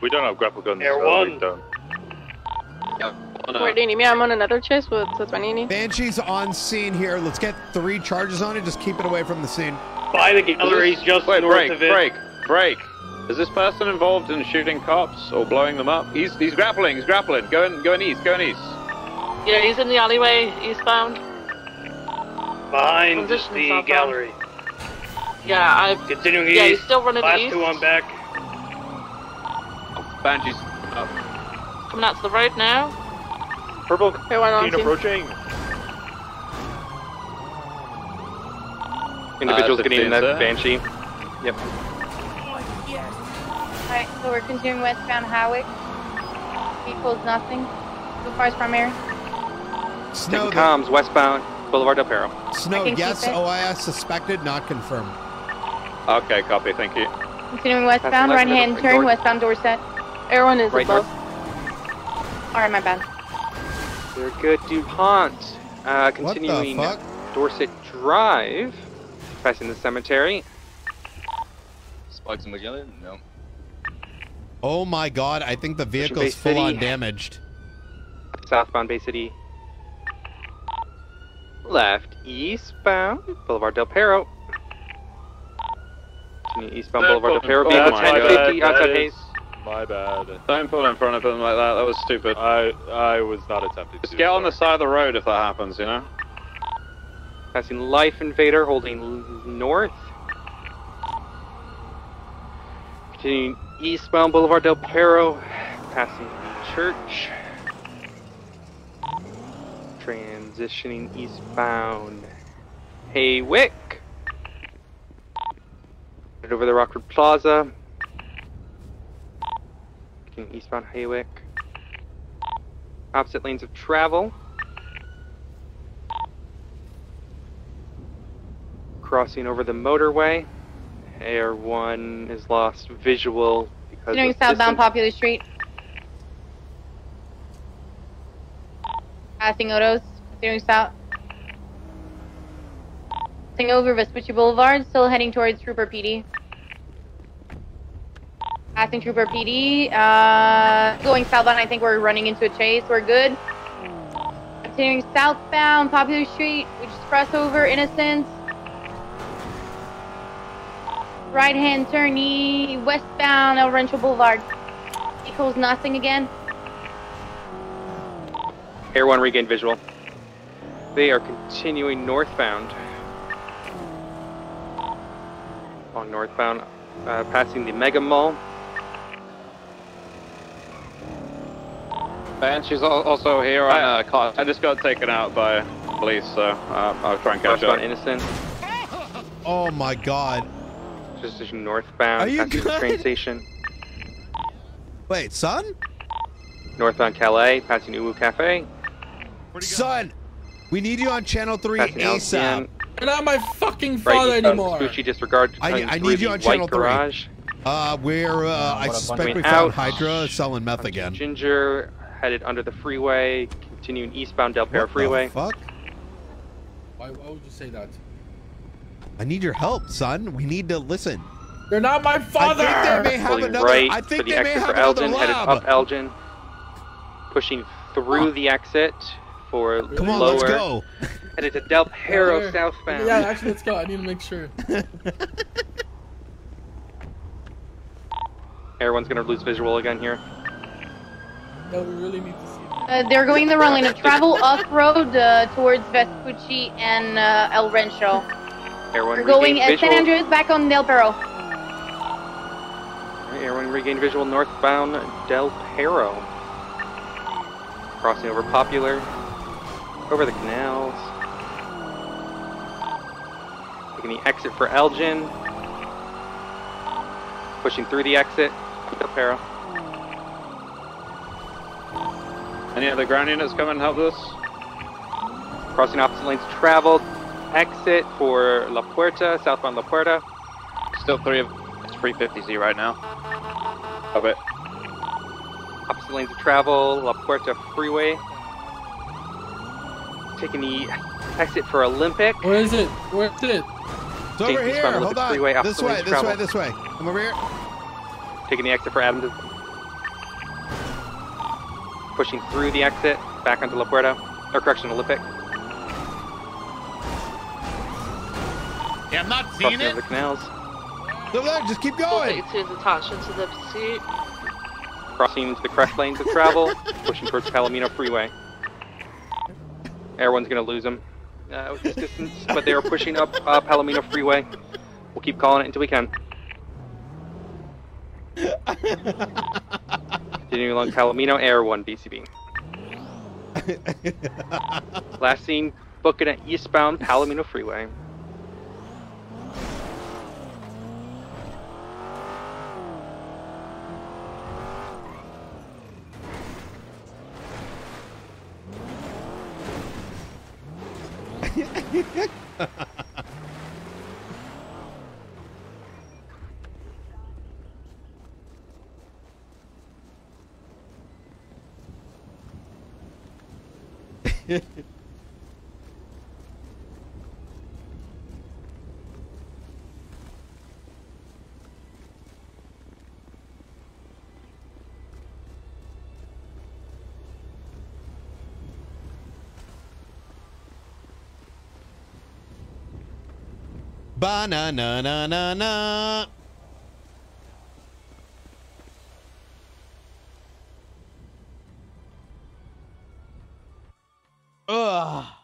We don't have grapple guns. Air so one. We don't. Coordinating me, I'm on another chase with Sotwanini. Banshee's on scene here. Let's get three charges on it. Just keep it away from the scene. By the gallery, He's just Wait, north break, of it. break, break. Is this person involved in shooting cops or blowing them up? He's he's grappling. He's grappling. Go Going going east. Going east. Yeah, he's in the alleyway, eastbound. Behind Transition the southbound. gallery. Yeah, I've. Continuing Yeah, east. he's still running Last east. two on back. Banshees. Up. Coming out to the road now. Purple. Air one on Keen approaching. Individuals Uh, getting in that 15, sir. Banshee. Yep. Alright, so we're continuing westbound Howick. Equals nothing. So far as primary. Snow, Taking comms westbound Boulevard Del Perro. Snow, yes. OIS suspected, not confirmed. Okay, copy. Thank you. Continuing westbound, right hand north. turn, westbound Dorset. Air one is Right above. Alright, my bad. They're good. DuPont. Uh, What the continuing fuck? Dorset Drive. Passing the cemetery. Spikes and Magellan? No. Oh my god, I think the Bay vehicle's full on City. damaged. Southbound Bay City. Left eastbound Boulevard Del Perro. Eastbound Boulevard Del Perro. Vehicle my 1050 God, outside that haze. My bad. Don't pull in front of him like that. That was stupid. I I was not attempting to. Just get on the side of the road if that happens. You know. Passing Life Invader holding north. Continuing eastbound Boulevard Del Perro. Passing the church. Transitioning eastbound Haywick. Right over the Rockford Plaza. Eastbound Haywick. Opposite lanes of travel. crossing over the motorway. Air 1 is lost visual because Continuing of southbound. Popular Street. Passing Odos. Continuing south. Passing over Vespucci Boulevard, still heading towards Trooper PD. Passing Trooper PD. Uh, going southbound, I think we're running into a chase. We're good. Continuing southbound Popular Street. We just crossed over Innocence. Right hand turn e westbound El Rancho Boulevard. Equals nothing again. Air 1 regained visual. They are continuing northbound. On northbound, uh, passing the Mega Mall. Banshee's al- also here on uh, car. I just got taken out by police, so uh, I'll try and catch up. Northbound Innocent. Oh my god. Just northbound, Are you passing the train station. Wait, son? Northbound Calais, passing Uwu Cafe. Son, we need you on channel 3 Passing ASAP. Alcyon. You're not my fucking father eastbound anymore. Vespucci disregard. I- turning I need you on channel white three. garage. Uh, we're, uh, I suspect we Going out. found Hydra selling meth again. Ginger headed under the freeway, continuing eastbound Del Perro What the Freeway. fuck? Why, why would you say that? I need your help, son. We need to listen. You're not my father. I think they may have Pulling another. right I for think the they may have for another Elgin, headed lab. up Elgin, pushing through the exit for lower. Come on, lower. let's go. Headed to Del Perro Yeah. southbound. Yeah, actually, let's go. I need to make sure. Everyone's gonna lose visual again here. No, we really need to see. Uh, they're going the wrong lane of travel off road uh, towards Vespucci and uh, El Rancho. Everyone We're going regain at San visual. Andreas back on Del Perro. Alright, Everyone regain visual northbound Del Perro. Crossing over Popular, over the canals. Taking the exit for Elgin. Pushing through the exit, Del Perro. Any other ground units come and help us? Crossing opposite lanes of travel. Exit for La Puerta, southbound La Puerta. Still three of it's 350Z right now. Of it. Opposite lanes of travel, La Puerta Freeway. Taking the exit for Olympic. Where is it? Where is it? It's over here. Hold on. Freeway, This way, lanes this way, this way. Come over here. Taking the exit for Adams, pushing through the exit back onto La Puerta, or correction, Olympic. Yeah, I'm not Crossing seeing it. over the canals, Look, look, just keep going. 432 is attached into the pursuit. crossing into the correct lanes of travel, pushing towards Palomino Freeway. Everyone's gonna lose them uh, with this distance, but they are pushing up uh, Palomino Freeway. We'll keep calling it until we can. Continuing along Palomino, Air 1 BCB. Last seen booking at eastbound Palomino Freeway. Ba na na na na na. Ugh.